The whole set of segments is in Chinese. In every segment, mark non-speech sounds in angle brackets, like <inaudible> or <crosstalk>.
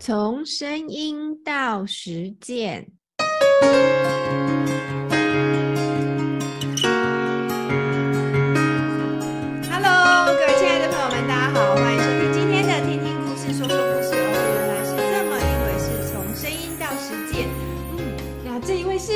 从声音到实践。Hello，各位亲爱的朋友们，大家好，欢迎收听今天的《听听故事，说说故事》。哦，原来是这么一回事，从声音到实践。嗯，那这一位是，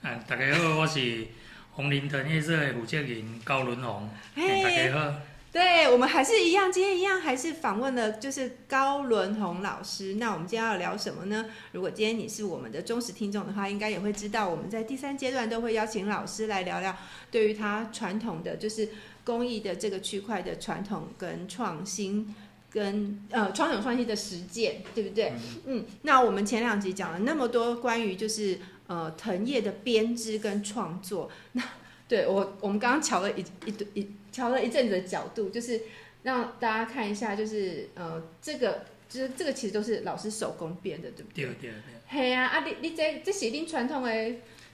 啊，大家好，我是红林藤夜色的负责人高伦宏。嘿大家好，对我们还是一样，今天一样还是访问了就是高伦宏老师。那我们今天要聊什么呢？如果今天你是我们的忠实听众的话，应该也会知道，我们在第三阶段都会邀请老师来聊聊对于他传统的就是公益的这个区块的传统跟创新。跟呃传统创新的实践，对不对？嗯，那我们前两集讲了那么多关于就是呃藤叶的编织跟创作，那对我我们刚刚瞧了一一一瞧了一阵子的角度，就是让大家看一下，就是呃这个就是这个其实都是老师手工编的，对不对？对对对，嘿啊，啊你你这这是恁传统的，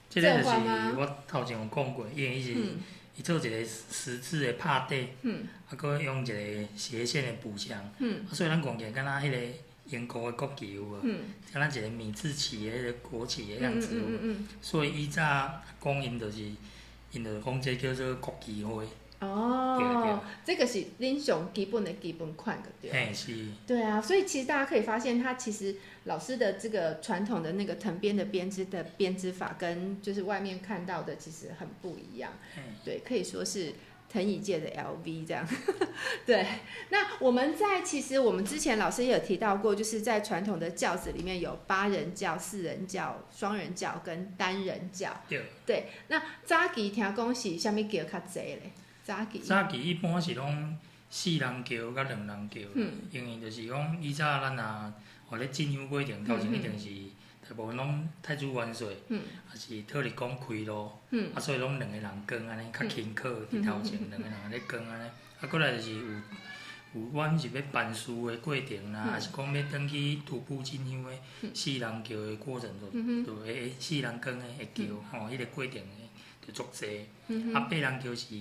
这个就是我头前有讲过，因为伊是嗯。伊做一个十字的拍底，嗯。啊，搁用一个斜线的补墙，嗯。啊所以咱看起来敢若迄个英国的国旗有无？嗯。敢若一个米字旗的迄个国旗的嗯嗯样子有无？嗯嗯所以伊早讲因就是，因就是讲这叫做国旗花，哦，这个是英雄基本的基本款的对。嘿是，对啊，所以其实大家可以发现，它其实老师的这个传统的那个藤编的编织的编织法，跟就是外面看到的其实很不一样。嘿对，可以说是藤椅界的 LV 这样。<laughs> 对，那我们在其实我们之前老师也有提到过，就是在传统的教子里面有八人教、四人教、双人教跟单人教。对。对，那早期听讲是虾米叫较济咧？早期。早期一般是拢四人桥甲两人桥，嗯因为就是讲以早咱若互咧进香过程，头前一定是大部分拢太子元帅，嗯。也是特立讲开路，嗯。啊，所以拢两个人扛安尼较轻巧伫头前，两个人咧扛安尼，啊，过来就是有有阮是要办事的过程啦，嗯。是讲要登去徒步进香的四人桥的过程，就嗯就会四人扛的会桥，吼，迄个过程就足济。嗯啊，八人桥是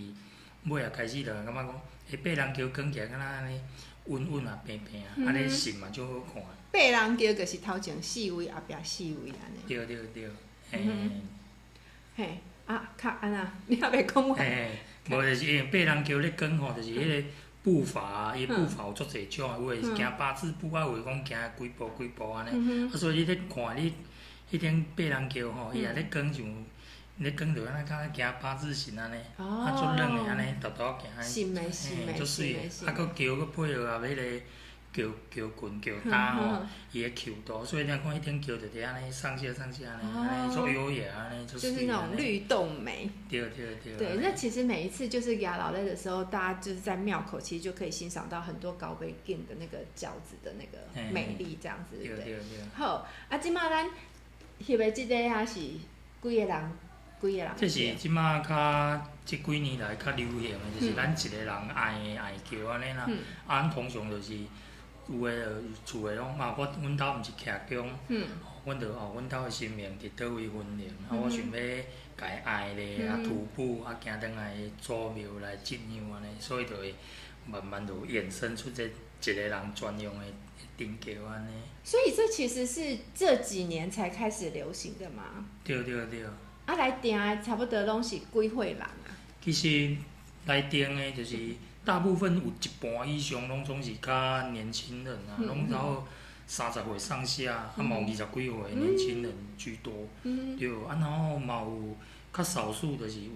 尾啊开始就感觉讲，迄八人桥扛起来敢若安尼稳稳啊平平啊，嗯安尼信嘛足好看。八人桥就是头前四位，后壁四位安尼。对对对，嘿。嗯嘿，啊，较安那，<laughs> 你也袂讲话？嘿嘿，无就是因为八人桥咧讲吼，就是迄个步伐啊，伊步伐有足侪种的，有诶是行八字步啊，有诶讲行几步几步安尼。嗯啊，所以你咧看你迄顶八人桥吼，伊也嗯。咧扛像咧扛着安尼，行八字形安尼，啊，足软诶安尼，直直行安尼。是水啊，佮桥佮配合啊，迄个桥桥棍桥搭吼，伊个桥度，所以你看迄顶桥就伫安尼上下上下安尼，安尼足优雅安尼，就是。那种律动美。对对对。对，那其实每一次就是牙老累的时候，大家就是在庙口，其实就可以欣赏到很多高杯镜的那个饺子的那个美丽，这样子，对不对？对。好，啊，即马咱翕的即个还是几个人，几个人？这是即马较即几年来较流行的，就是咱一个人爱的爱桥安尼啦。嗯啊，咱通常就是有诶厝诶拢嘛，我阮兜毋是徛宫。嗯阮着吼，阮兜诶生命伫倒位分灵，啊，我想要家爱咧，啊徒步，啊行倒来祖庙来进香安尼，所以就会慢慢就衍生出这一个人专用诶顶桥安尼。所以这其实是这几年才开始流行的嘛。对对对，啊，来订的差不多拢是几岁人啊？其实来订诶就是大部分有一半以上拢总是较年轻人啊，嗯拢然后三十岁上下，啊嗯嘛有二十几岁的年轻人居多。嗯对，啊，然后嘛有较少数就是有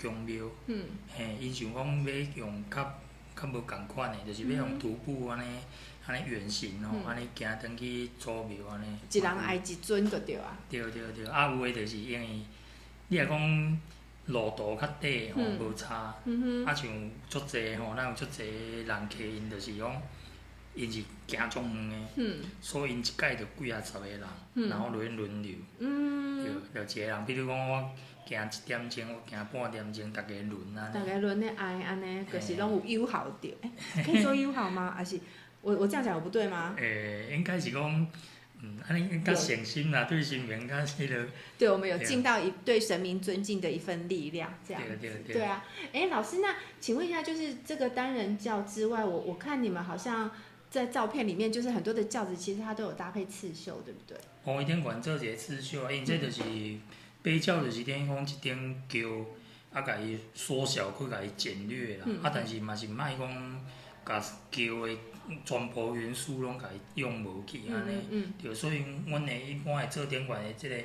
供庙。嗯嘿，伊想讲要用较较无共款的，就是要用徒步安尼安尼远行吼，嗯安尼行登去祖庙安尼。一人爱一尊就对啊。对对对，啊有诶就是因为你若讲路途较短吼，嗯无差。啊像足济吼，咱有足济人客因就是讲，因是行足远诶，嗯所以因一届就几啊十个人，嗯然后轮轮流。嗯，就就一个人，比如讲我行一点钟，我行半点钟，逐个轮啊。逐个轮咧爱安尼，就是拢有友好着。诶，可以说友好吗？还是我我这样讲有不对吗？<laughs> 诶、应该是讲，嗯，安尼较诚心啦，对神明较迄个。对，我们有尽到一对神明尊敬的一份力量，这样对对对对啊，哎，老师，那请问一下，就是这个单人教之外，我我看你们好像在照片里面，就是很多的轿子，其实它都有搭配刺绣，对不对？哦，伊顶管做一个刺绣啊，因这就是背轿，就是等于讲一顶轿，啊，甲伊缩小去甲伊简略啦。啊，但是嘛是卖讲甲轿的全部元素拢甲伊用无去安尼。对，所以阮诶一般诶做顶悬诶即个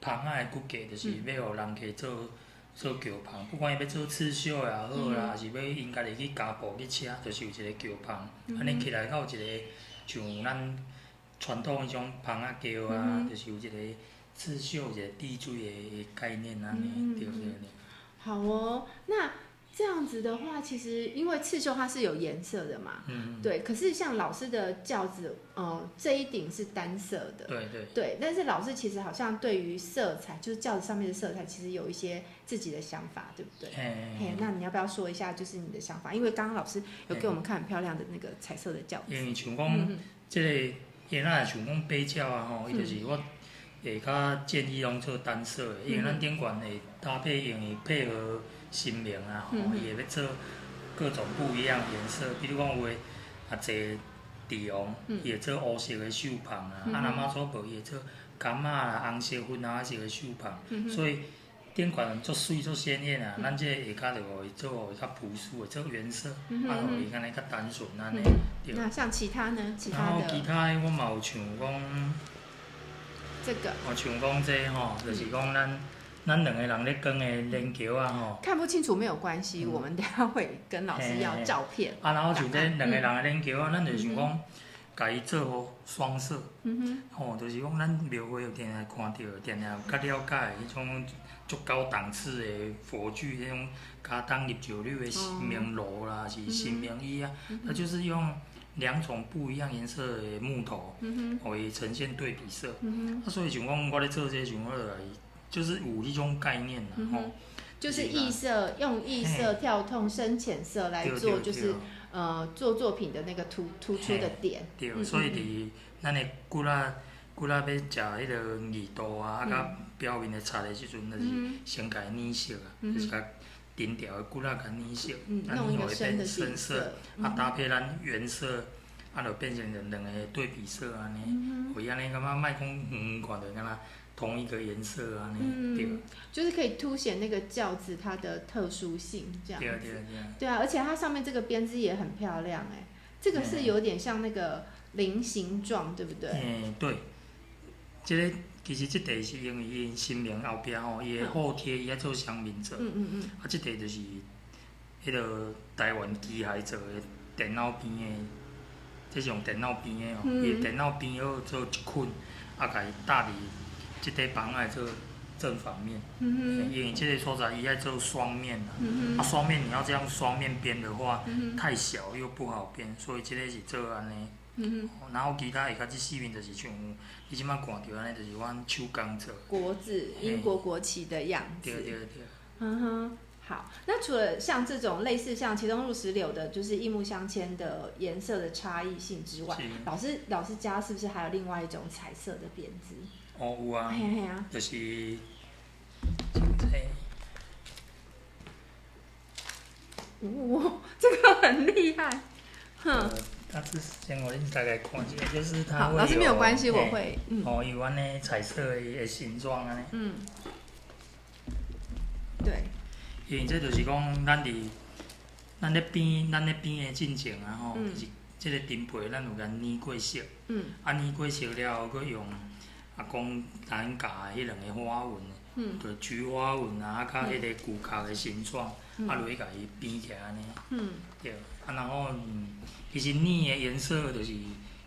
棚仔诶骨架，就是要互人去做。做桥棚，不管伊要做刺绣也好啦，还是要因家己去加布去车，就是有一个桥棚，安尼起来到有一个像咱传统迄种棚仔桥啊，就是有一个刺绣一个滴水诶概念安尼，对对对。好哦，那。这样子的话，其实因为刺绣它是有颜色的嘛，嗯，对。可是像老师的轿子，嗯，这一顶是单色的，对对对。但是老师其实好像对于色彩，就是轿子上面的色彩，其实有一些自己的想法，对不对？嘿，那你要不要说一下，就是你的想法？因为刚刚老师有给我们看很漂亮的那个彩色的轿子。因为像讲，这个原来像讲白轿啊，吼，伊就是我会较建议用做单色的，因为咱顶管会搭配用于配合。新名啊，吼，伊会要做各种不一样颜色，比如讲有诶啊，坐地王，伊会做乌色诶绣棚啊，啊，那妈祖婆伊会做柑仔啦、红色、粉红色诶绣棚，所以顶款足水、足鲜艳啊。咱这下骹就互伊做互伊较朴素诶，做原色，啊，互伊安尼较单纯安尼。那像其他呢？其他的？然后其他诶，我嘛有像讲这个，我，像讲这吼，就是讲咱。咱两个人咧讲诶连桥啊吼，看不清楚没有关系，我们等下会跟老师要照片。啊，然后就这两个人诶连桥啊，咱就想讲，甲伊做好双色，嗯哼。吼，就是讲咱庙会有定定看到，定定较了解迄种足高档次诶佛具，迄种加当入九六诶新明炉啦，是新明椅啊，它就是用两种不一样颜色诶木头，会呈现对比色。嗯哼。啊，所以想讲我咧做这想我来。就是五一种概念啦，吼，就是异色，用异色跳痛深浅色来做，就是呃做作品的那个突突出的点。对，所以伫咱的古拉古拉要食迄个耳朵啊，啊，甲表面的擦的时阵，就是先甲伊染色啊，就是甲顶条的骨仔甲染色，啊，弄会变深色，啊，搭配咱原色，啊，就变成两两个对比色安尼，会安尼感觉莫讲远看着敢若。同一个颜色啊，那对，就是可以凸显那个轿子它的特殊性，这样子。对啊，对啊，对啊。对啊，而且它上面这个编织也很漂亮哎，这个是有点像那个菱形状，对不对？嗯，对。这个其实这地是因为因新名后壁吼，伊的后贴伊在做双面做，嗯嗯嗯。啊，这地就是迄个台湾机械做的电脑边的，这是用电脑边的哦，伊电脑边要做一捆，啊，甲伊搭伫。即块板爱做正反面，因为这个所在伊爱做双面啦，啊双面你要这样双面编的话，太小又不好编，所以这个是做安尼。然后其他下骹这四面就是像你即摆看到安尼，就是阮手工做。国字，英国国旗的样子。对对对。嗯哼，好。那除了像这种类似像其中入石榴的，就是一目相牵的颜色的差异性之外，老师老师家是不是还有另外一种彩色的编织？哦，有啊，就是，哦，这个很厉害，哼。他之前我大概看一下，就是它会老师没有关系，我会。哦，有安尼彩色的形状安尼。嗯。对。因为这就是讲，咱伫咱咧边，咱咧边的进程啊吼，就是即个顶皮咱有甲染过色。嗯。啊，染过色了，佫用。阿公咱教的迄两个花纹，就菊花纹啊，啊，甲迄个骨壳的形状，啊，落去甲伊编起来安尼。对，啊，然后其实染的颜色就是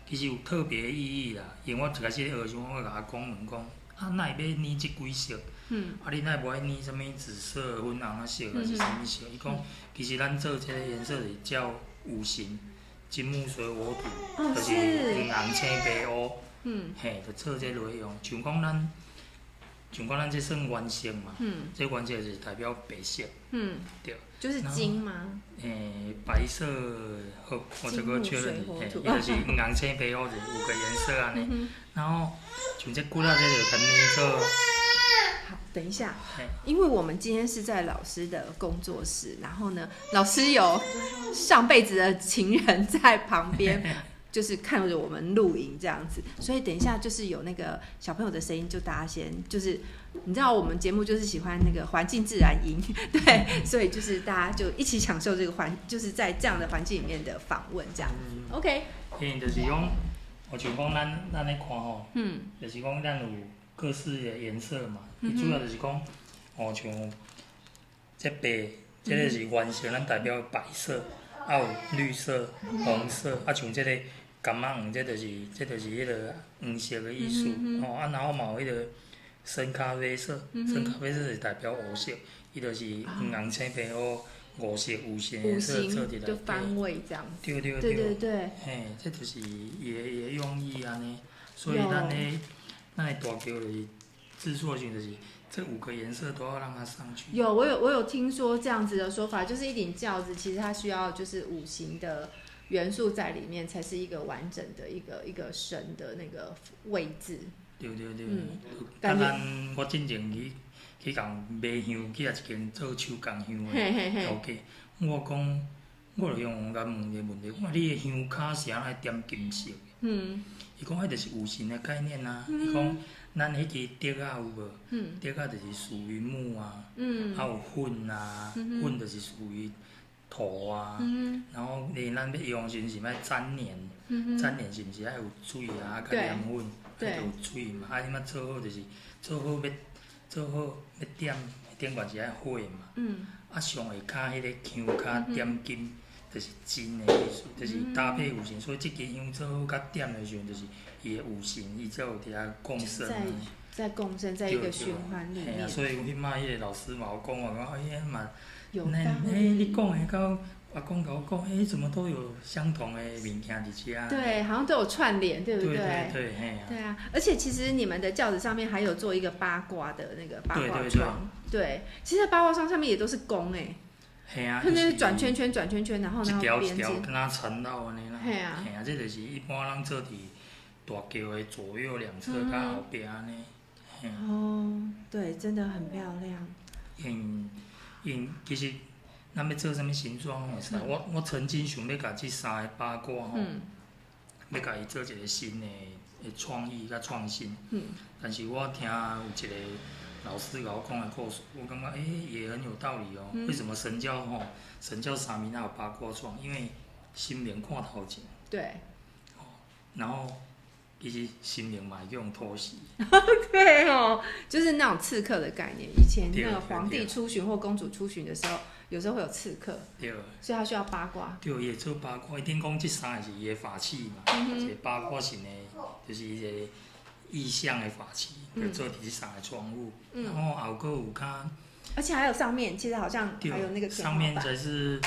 其实有特别意义啦。因为我一开始咧学时，我甲阿公问讲，啊，那会要染即几色？啊，你哪会无爱染什物紫色、粉红啊色，还是什物色？伊讲，其实咱做即个颜色是叫五行：金木水火土，就是黄、青、白、乌。嗯，嘿，就做这内容，像讲咱，像讲咱这算原色嘛，嗯，这原色是代表白色，嗯，对，就是金吗？诶，白色，好，我这个确认，嘿，伊就是红青白乌是五个颜色安尼，然后像这骨仔这就肯定做。好，等一下，因为我们今天是在老师的工作室，然后呢，老师有上辈子的情人在旁边。<laughs> 就是看着我们录影这样子。所以等一下就是有那个小朋友的声音，就大家先就是你知道我们节目就是喜欢那个环境自然音，<laughs> 对，所以就是大家就一起享受这个环，就是在这样的环境里面的访问这样。OK。嘿，就是讲，我像讲咱咱咧看吼，嗯，就是讲咱有各式的颜色嘛，伊主要就是讲，哦像这白，这个是原色，咱代表白色，啊有绿色、红色，啊像这个橄榄黄，这就是这就是迄个黄色的意思，吼啊然后嘛有迄个深咖啡色，深咖啡色是代表黑色，伊就是黄红青白黑。五色五行颜色做起来，就方位这样子。对对对对对。嘿，这就是伊个伊个用意安尼，所以咱咧咱咧大桥就是制作性就是这五个颜色都要让它上去。有，我有我有听说这样子的说法，就是一顶轿子其实它需要就是五行的元素在里面，才是一个完整的一个一个神的那个位置。对对对。嗯。刚刚我进前去。去共卖香，去啊一间做手工香的头家，我讲，我就用甲问一个问题，我讲你的香卡是安怎点金色？嗯，伊讲迄就是五行的概念啊。伊讲咱迄支竹啊有无？竹啊就是属于木啊，啊有粉啊，粉就是属于土啊。然后你咱要用时是要粘黏，粘黏是毋是爱有水啊？甲黏粉，爱有水嘛？啊，即摆做好就是做好要。做好要点点管是爱火嘛，啊上下骹迄个香骹点金，就是真诶意思，就是搭配五行，所以即支香做好甲点诶时阵，就是伊的五行，伊才有伫遐共生。在在共生，在一个循环里面。所以迄摆迄个老师嘛有讲话讲，哎呀嘛，那哎你讲的到。阿公甲我讲，哎，怎么都有相同的物件伫遮？对，好像都有串联，对不对？对对嘿。对啊，而且其实你们的轿子上面还有做一个八卦的那个八卦窗，对，其实八卦窗上面也都是弓哎。嘿啊。就是转圈圈，转圈圈，然后然后编织。跟它缠绕安尼啦。嘿啊。嘿啊，这就是一般人做伫大桥的左右两侧甲后边安尼。哦，对，真的很漂亮。因因其实。咱要做什物形状吼？我我曾经想要甲即三个八卦吼，要甲伊做一个新的的创意甲创新。嗯但是我听有一个老师甲我讲的故事，我感觉诶也很有道理哦。为什么神教吼神教三面那有八卦状？因为心灵看头前。对。哦，然后其实心灵嘛用偷袭。<laughs> 对哦，就是那种刺客的概念。以前那个皇帝出巡或公主出巡的时候。有时候会有刺客，对，所以他需要八卦。对，也做八卦，一定讲这三个是伊的法器嘛，一个八卦型的，就是一个意象的法器，就做第三个窗户，然后后个有看，而且还有上面，其实好像还有那个上面才是。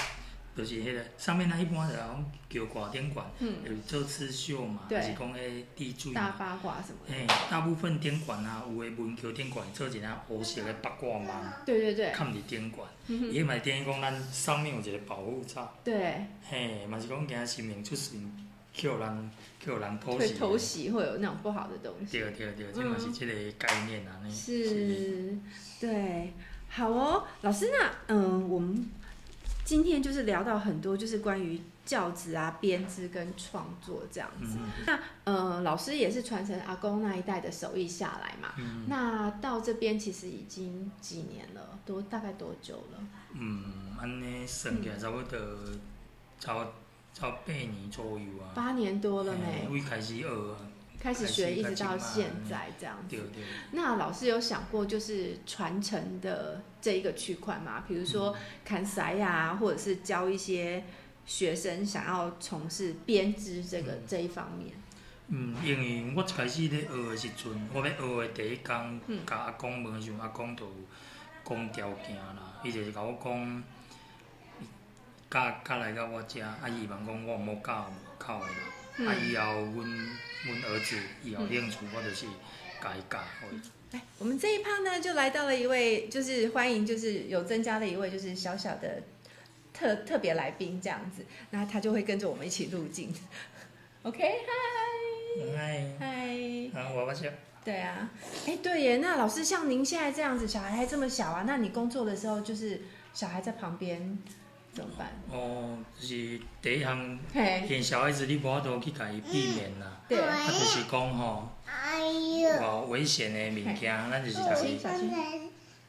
就是迄个上面那一般就讲叫挂点管，有做刺绣嘛，还是讲迄滴水大八卦什么？嘿，大部分顶管啊，有诶文桥顶管做一领黑色诶八卦嘛，对对对，看伫点管，伊嘛等于讲咱上面有一个保护罩，对，嘿，嘛是讲惊生命出事，叫人叫人偷袭，会偷袭会有那种不好的东西，对对对，这嘛是即个概念啊，是，对，好哦，老师那嗯我们。今天就是聊到很多，就是关于教子啊、编织跟创作这样子。那呃，老师也是传承阿公那一代的手艺下来嘛。嗯那到这边其实已经几年了，多大概多久了？嗯，安尼算起来差不多超超八年左右啊。八年多了呢。为开始学。开始学一直到现在这样子，那老师有想过就是传承的这一个区块吗？比如说砍塞呀，或者是教一些学生想要从事编织这个这一方面。嗯，因为我一开始咧学的时阵，我要学的第一工，甲阿公问的时候，阿公就讲条件啦，伊就是甲我讲，教教来到我遮，啊伊问讲我毋好教外口的啦。啊！以后阮阮儿子以后兴趣，我就是教伊教。来，我们这一趴呢，就来到了一位，就是欢迎，就是有增加的一位，就是小小的特特别来宾这样子。那他就会跟着我们一起入镜。<laughs> OK，嗨，嗨，嗨，啊，我我笑。对啊，哎，对耶。那老师像您现在这样子，小孩还这么小啊，那你工作的时候，就是小孩在旁边。怎么办？哦，就是第一项，嘿，现小孩子你无法度去甲伊避免啦。对，啊，就是讲吼，哇，危险的物件，咱就是甲伊，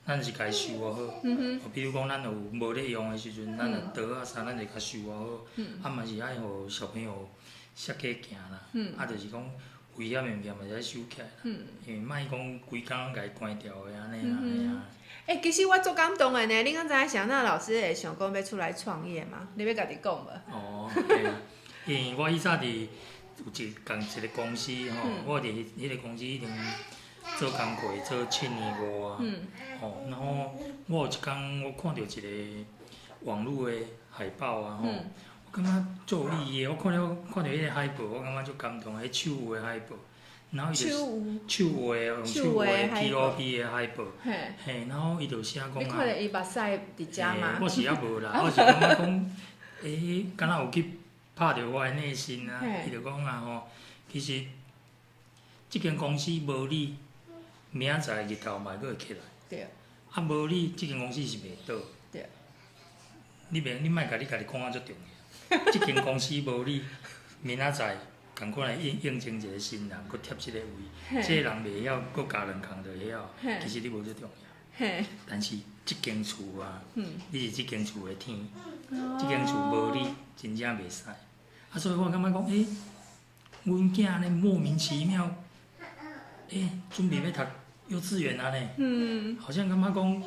咱就是甲伊收啊好。嗯哼，哦，比如讲，咱有无咧用的时阵，咱的刀啊啥，咱就甲收啊好。嗯，啊，嘛是爱互小朋友设计行啦。嗯，啊，就是讲危险的物件嘛是爱收起来啦。嗯，因为莫讲规工拢甲伊关掉的安尼啦，嘿啊。哎、其实我足感动的呢。你刚才想，那老师会想讲要出来创业嘛？你要家己讲无？哦，嘿啊，<laughs> 因为我以前伫有一共一个公司吼，嗯我伫迄个公司已经做工过做七年外啊。嗯，吼，然后我有一工我看到一个网络的海报啊，吼、感觉足有意义的。我看了看到迄个海报，我感觉足感动，迄手绘的海报，然后伊就手绘，用手手画的海报 POP 的海报，嘿，嘿，然后伊就写讲你看啊，了伊目屎伫遮吗？我是还无啦，我是感觉 <laughs> 讲，诶、敢若有去拍着我的内心啊，伊就讲啊吼，其实即间公司无你，明仔载日头嘛佫会起来。对，啊，无你即间公司是袂倒。对。你别，你莫甲你家己讲啊，足重要。<laughs> 即间公司无你，明仔载共款来应应征一个新人，佫贴即个位，即个人袂晓，佫加两工就会晓。其实你无足重要，嘿，但是即间厝啊，嗯，你是即间厝的天，哦。即间厝无你，真正袂使。啊，所以我感觉讲，诶、阮囝安尼莫名其妙，诶、准备要读幼稚园啊呢。嗯，好像感觉讲，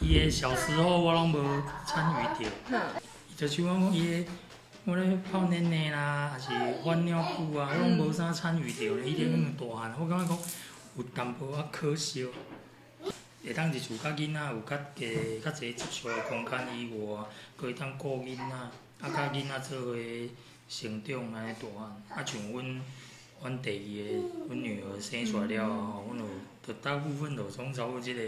伊的小时候我拢无参与着，就像讲伊的，我咧泡奶奶啦，还是换尿布啊，我拢无啥参与着咧。伊咧咁大汉，我感觉讲有淡薄仔可惜。会当是厝甲囡仔有较加较侪接触的空间以外，佫会当顾囡仔，啊，甲囡仔做伙成长安尼大汉。啊，像阮阮第二个阮女儿生出来了后吼，阮有就大部分就总走即、个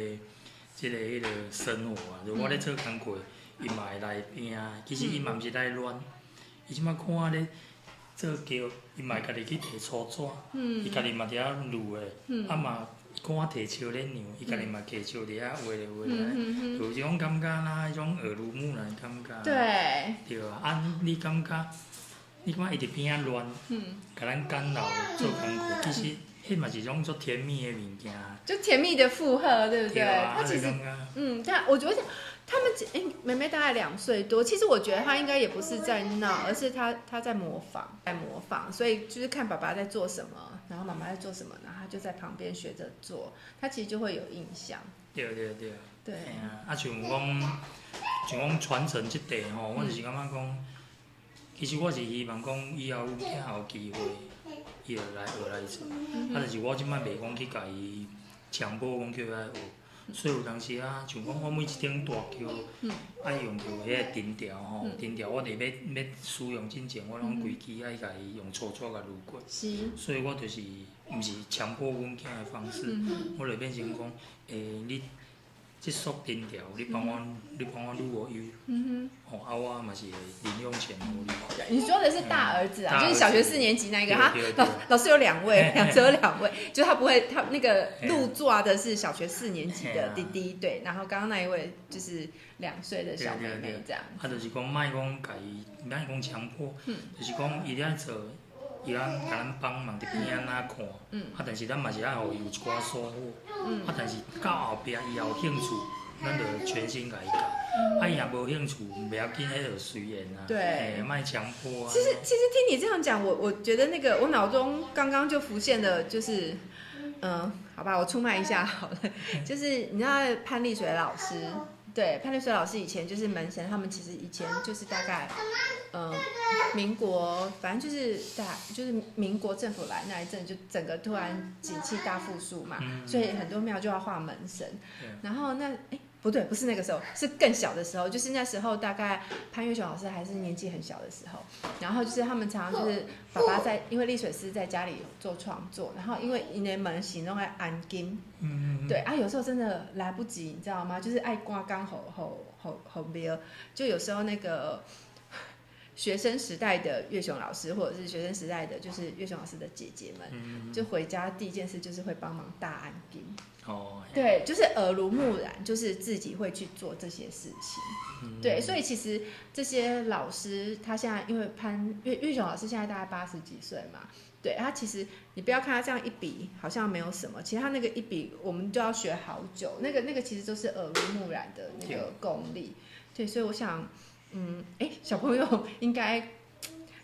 即、个迄个生活啊，就我咧做工课，伊嘛会来边啊。其实伊嘛毋是来乱，伊即摆看我咧做桥，伊嘛会家己去摕粗纸，伊家己嘛伫遐撸诶，啊嘛看我摕笑咧娘，伊家己嘛摕笑伫遐画咧画咧，嗯有一种感觉啦，迄种耳濡目染的感觉。对，对啊，啊，你感觉，你感觉伊伫边仔乱，嗯，甲咱干扰做工课，其实迄嘛是一种做甜蜜的物件，就甜蜜的负荷，对不对？啊，啊他其实，就感觉，嗯，但我觉得他们哎、妹妹大概两岁多，其实我觉得她应该也不是在闹，而是她她在模仿，在模仿，所以就是看爸爸在做什么，然后妈妈在做什么，然后她就在旁边学着做，她其实就会有印象。对对对，对，嘿啊，啊像讲，像讲传承即块吼，我就是感觉讲，其实我是希望讲以后有囝有机会，伊会来学来做，啊，但是我即摆袂讲去甲伊强迫讲叫伊来学。所以有当时啊，像讲我每一顶大桥，爱用着迄个藤条吼，藤条我伫要要使用之前，我拢规支爱甲伊用粗粗甲撸过。是，所以我就是毋是强迫阮囝的方式，嗯。我就变成讲，诶、你即束藤条，你帮我，你帮我撸我油，嗯哼，哦、啊我嘛是零用钱互你。说的是大儿子啊，就是小学四年级那个，他对对。对老老师有两位，两只有两位，就他不会，他那个嘿。入座的是小学四年级的弟弟，对，然后刚刚那一位就是两岁的小妹妹这样。啊，就是讲莫讲家己，莫讲强迫，嗯。就是讲伊咧做，伊通甲咱帮忙伫边仔哪看，嗯。啊，但是咱嘛是爱互伊有一寡收获，嗯。啊，但是到后壁伊有兴趣，咱就全心甲伊教，啊，伊若无兴趣，袂要紧，迄就随缘啊，对。嘿莫强迫啊。其实其实听你这样讲，我我觉得那个我脑中刚刚就浮现的就是，嗯、好吧，我出卖一下好了，<laughs> 就是你知道潘丽水老师，对，潘丽水老师以前就是门神，他们其实以前就是大概，嗯、民国反正就是大就是民国政府来那一阵，就整个突然景气大复苏嘛，嗯所以很多庙就要画门神，然后那哎。不对，不是那个时候，是更小的时候，就是那时候大概潘越雄老师还是年纪很小的时候，然后就是他们常常就是爸爸在，因为丽水师在家里做创作，然后因为因为门行动爱安金，嗯，嗯，对啊，有时候真的来不及，你知道吗？就是爱刮刚吼吼吼吼别，就有时候那个学生时代的岳雄老师，或者是学生时代的就是岳雄老师的姐姐们，就回家第一件事就是会帮忙大安兵。哦，对，就是耳濡目染，就是自己会去做这些事情。对，所以其实这些老师，他现在因为潘岳岳雄老师现在大概八十几岁嘛，对他其实你不要看他这样一笔好像没有什么，其实他那个一笔我们就要学好久，那个那个其实都是耳濡目染的那个功力。对，所以我想，嗯，哎，小朋友应该。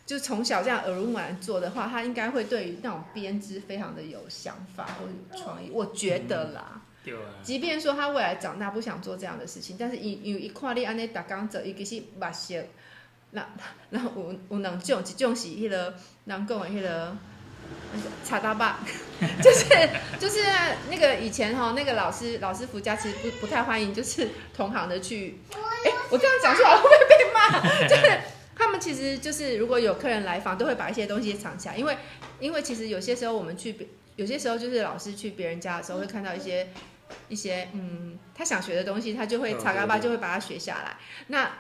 就从小这样耳濡目染做的话，他应该会对于那种编织非常的有想法或者有创意。我觉得啦，对啊。即便说他未来长大不想做这样的事情，但是伊有一看你安尼打工做，伊其实目色，那 <laughs> 然后有有两种，一种是迄个人讲的迄个查大巴，就是就是那个以前哈那个老师老师傅家其实不不太欢迎，就是同行的去，哎，我这样讲出来会不会被骂？<laughs> 就是。他们其实就是，如果有客人来访，都会把一些东西藏起来，因为，因为其实有些时候我们去，有些时候就是老师去别人家的时候，会看到一些一些嗯，他想学的东西，他就会查嘎巴就会把它学下来。那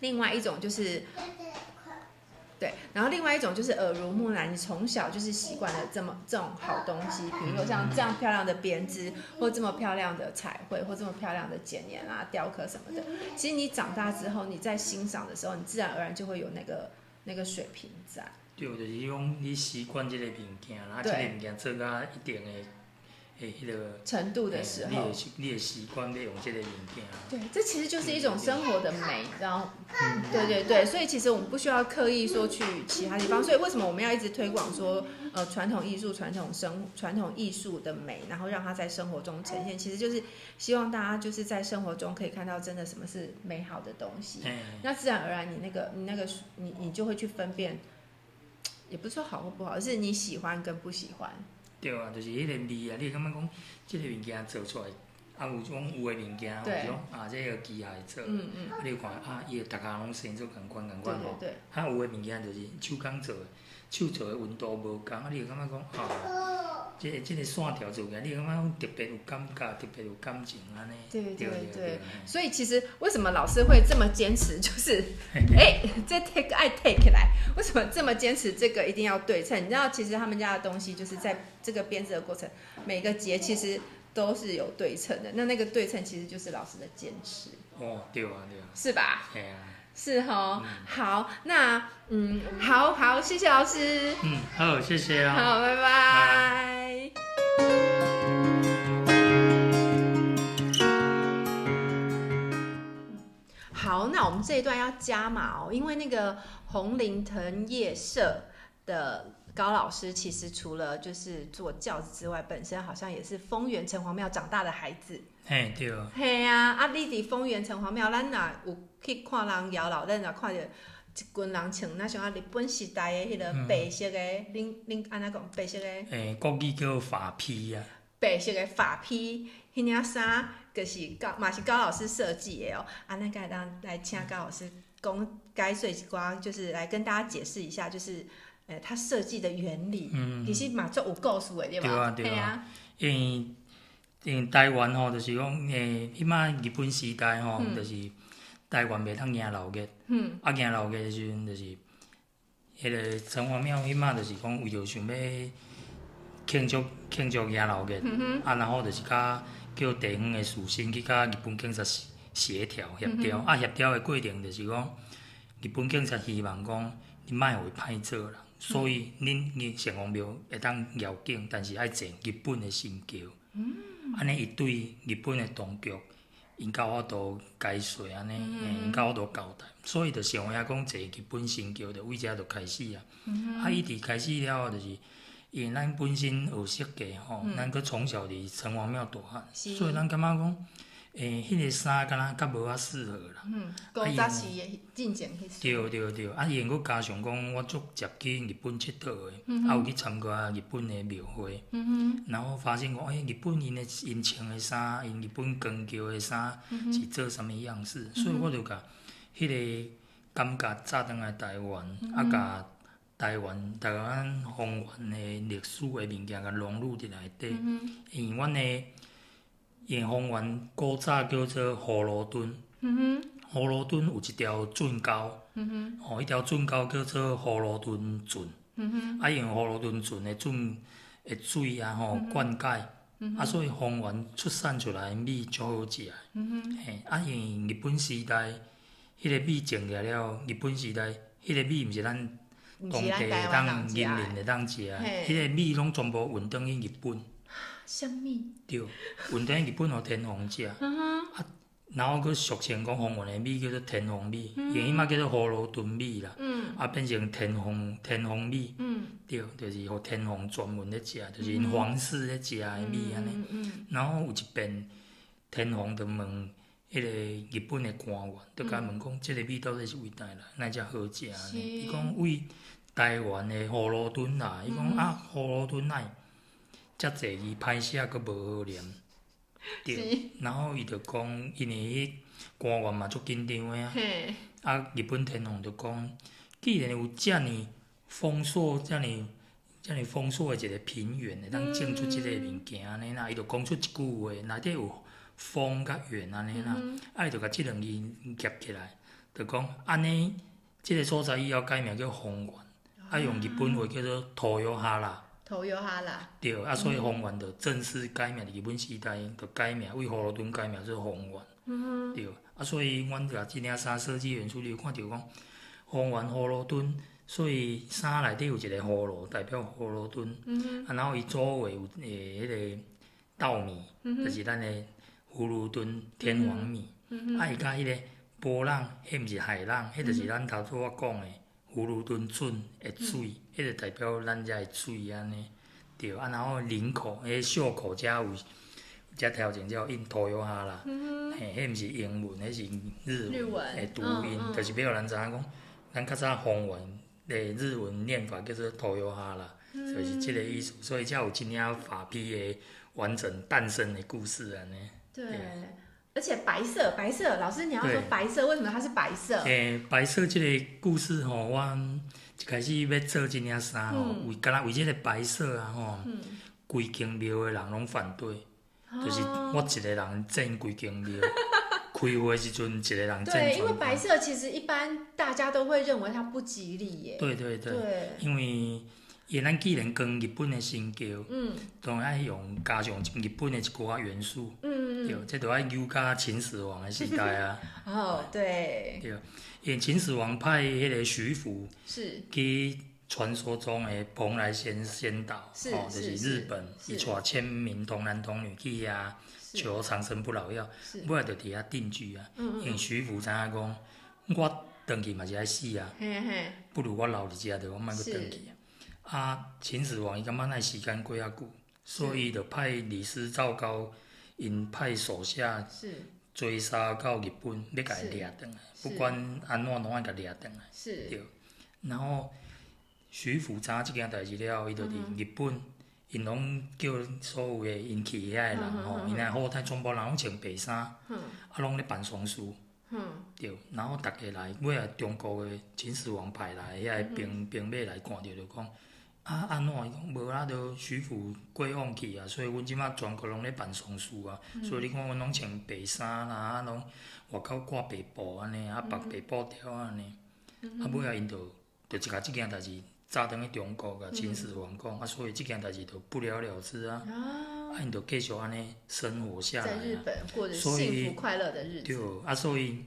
另外一种就是。对，然后另外一种就是耳濡目染，你从小就是习惯了这么这种好东西，比如说像这样漂亮的编织，或这么漂亮的彩绘，或这么漂亮的剪黏啊、雕刻什么的。其实你长大之后，你在欣赏的时候，你自然而然就会有那个那个水平在。对，就是讲你习惯这个物件，然后这个物件做到一定的。程度的时候，你也习惯用这个影片啊。对，这其实就是一种生活的美，然后，对对对，所以其实我们不需要刻意说去其他地方。所以为什么我们要一直推广说，呃，传统艺术、传统生、传统艺术的美，然后让它在生活中呈现，其实就是希望大家就是在生活中可以看到真的什么是美好的东西。那自然而然，你那个你那个你你就会去分辨，也不是说好或不好，而是你喜欢跟不喜欢。对啊，就是迄个字啊，你感觉讲，即个物件做出来，啊有种有诶物件，有种啊，即个机械做，啊你看啊，伊会逐家拢生做共款共款吼，啊有诶物件就是手工做诶，手做诶温度无共，啊你会感觉讲啊，即个即个线条做起来，你会感觉特别有感觉，特别有感情安尼。对对对，所以其实为什么老师会这么坚持，<laughs> 就是，<laughs> 哎，这 take 爱 take 来，为什么这么坚持这个一定要对称？你知道，其实他们家的东西就是在。这个编织的过程，每个节其实都是有对称的。那那个对称其实就是老师的坚持。哦，对啊，对啊，是吧？对啊，是哈。好，那嗯，好好，谢谢老师。嗯，好，谢谢啊。好，拜拜。好，那我们这一段要加码哦，因为那个红林藤叶社的。高老师其实除了就是做教子之外，本身好像也是丰原城隍庙长大的孩子。嘿，对。嘿啊，啊，你伫丰原城隍庙，咱若有去看人摇老，咱若看着一群人穿那像啊日本时代的迄个白色的，恁恁安怎讲白色的？诶，国语叫法披啊。白色的法披，迄领衫就是高，嘛是高老师设计的哦。啊，那该当来请高老师讲解说一寡，就是来跟大家解释一下，就是。诶，它设计的原理，其实嘛足有故事的，对吧？对啊，因为因为台湾吼，就是讲诶，迄摆日本时代吼，就是台湾袂通行老月，啊行老月的时阵，就是迄个城隍庙迄摆就是讲为着想要庆祝庆祝行老月，啊，然后就是甲叫地方的士绅去甲日本警察协调协调，啊协调诶过程就是讲日本警察希望讲你莫会歹做啦。所以，恁日城隍庙会当绕境，但是爱坐日本的新桥。嗯。安尼伊对日本的当局，因甲我都解说安尼，因甲我都交代。所以，就想遐讲坐日本新桥，就为遮就开始啊。嗯啊，伊伫开始了后，就是因为咱本身学设计吼，咱搁从小伫城隍庙大汉，所以咱感觉讲。诶，迄个衫敢若较无遐适合啦。嗯，古早时诶进前迄时。对对对，啊，因佫加上讲，我足接去日本佚佗诶，啊，有去参加日本诶庙会。嗯哼。然后发现讲，诶，日本因诶因穿诶衫，因日本光桥诶衫是做啥物样式，所以我就甲迄个感觉早倒来台湾，啊，甲台湾台湾方圆诶历史诶物件甲融入伫内底，因为阮诶。因方圆古早叫做葫芦墩，葫芦墩有一条圳沟，吼，迄条圳沟叫做葫芦墩圳，啊，用葫芦墩圳的圳的水啊，吼灌溉，啊，所以丰原出产出来米足好食。嘿，啊，因为日本时代，迄个米种起来了，日本时代，迄个米毋是咱当地会当人民会当食，迄个米拢全部运转去日本。什米？对，云顶日本互天皇食。<laughs> 啊，然后佫俗称讲丰原的米叫做天皇米，因伊嘛叫做葫芦墩米啦。嗯。啊，变成天皇天皇米。嗯。对，就是互天皇专门咧食，就是因皇室咧食的米安尼。然后有一边，天皇就问迄个日本的官员，就甲问讲，即个米到底是为倒来，哪只好食安尼？伊讲为台湾的葫芦墩啦。伊讲啊，葫芦墩来。遮济字歹写，佫无好念，对。然后伊就讲，因为迄官员嘛足紧张诶啊。啊，日本天皇就讲，既然有遮尔丰硕、遮尔、遮尔丰硕诶一个平原，会当种出即个物件安尼啦。伊就讲出一句话，内底有风甲原安尼啦。啊，伊就甲即两字夹起来，就讲安尼，即个所在以后改名叫丰原，啊，用日本话叫做土约哈啦。头油哈啦，对，啊，所以丰原就正式改名，日本时代就改名，为葫芦墩改名做丰原，对，啊，所以阮甲即领衫设计元素，你有看着讲丰原葫芦墩，所以衫内底有一个葫芦，代表葫芦墩，啊，然后伊周围有诶迄个稻米，就是咱诶葫芦墩天王米，啊，伊甲迄个波浪，迄毋是海浪，迄就是咱头拄我讲诶。葫芦墩村的水，迄个代表咱遮的水安尼，对啊。然后领口，迄袖口遮有遮条件叫印托油哈啦，嘿，迄毋是英文，迄是日文的读音，就是要互咱知影讲，咱较早方文的日文念法叫做托油哈啦，就是即个意思。所以才有今领法批的完整诞生的故事安尼。对。而且白色，白色，老师你要说白色，为什么它是白色？诶，白色这个故事吼，我一开始要做这件衫吼，为干那为这个白色啊吼，规间庙的人拢反对，就是我一个人整规间庙，<laughs> 开会时阵一个人整。对，因为白色其实一般大家都会认为它不吉利耶。对对对。对。因为。因咱既然跟日本的新旧，当然用加上日本的一寡元素，嗯对，这都爱扭加秦始皇的时代啊。<laughs> 哦，对。对，因秦始皇派迄个徐福是。去传说中的蓬莱仙仙岛，哦，就是日本，伊带千名童男童女去啊求长生不老药，尾来就伫遐定居啊。因为徐福知影讲，我转去嘛是爱死啊，不如我留伫遮，着我莫去转去。啊。啊，秦始皇伊感觉那时间过较久，所以就派李斯、赵高因派手下追杀到日本，要甲伊掠转来，不管安怎拢爱甲掠转来。对，然后徐福查即件代志了，伊就伫日本，因拢叫所有的因去遐的人吼，因来好太全部人拢穿白衫，啊，拢咧办丧事。对，然后逐个来，尾啊中国的秦始皇派来遐个兵兵马来看着就讲。啊，安怎？伊讲无啊，着徐福过往去啊，所以阮即马全国拢咧办丧事啊。所以你看，阮拢穿白衫啦，啊，拢外口挂白布安尼，啊，绑白布条安尼。啊，尾啊，因着着一甲即件代志早登去中国甲秦始皇讲，啊，所以即件代志着不了了之啊。啊，因着继续安尼生活下来啊。在日本过着幸福快乐的日子。对，啊，所以。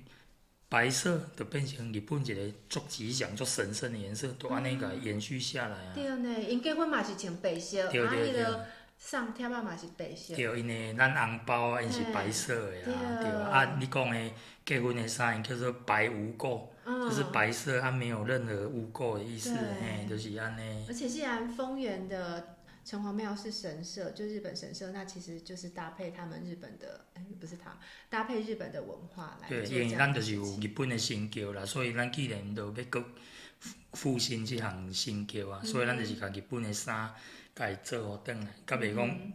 白色就变成日本一个足吉祥、足神圣的颜色，都安尼个延续下来啊。对呢，因结婚嘛是穿白色，啊，伊个上天啊嘛是白色。对，因为咱红包啊，因是白色的啊。对啊，你讲的结婚的衫叫做白无垢，就是白色，它没有任何污垢的意思，嘿，就是安尼。而且既然丰原的。城隍庙是神社，就日本神社，那其实就是搭配他们日本的，哎，不是他，搭配日本的文化来对，因为咱就是有日本的新旧啦，所以咱既然都要搁复兴这项新旧啊，所以咱就是甲日本的衫，甲伊做好转来，甲袂讲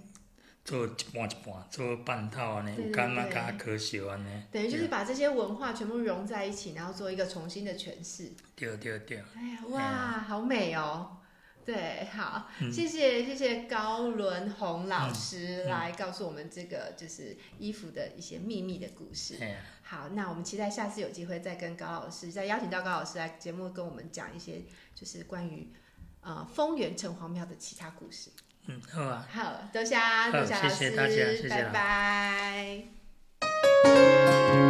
做一半一半，做半套安尼，有感觉较可惜安尼。等于就是把这些文化全部融在一起，然后做一个重新的诠释。对对对。哎呀，哇，好美哦！对，好，嗯谢谢谢谢高伦宏老师来告诉我们这个就是衣服的一些秘密的故事。好，那我们期待下次有机会再跟高老师，再邀请到高老师来节目跟我们讲一些就是关于呃丰原城隍庙的其他故事。嗯，好啊。好，多谢多谢老师，谢谢大家谢谢拜啦拜。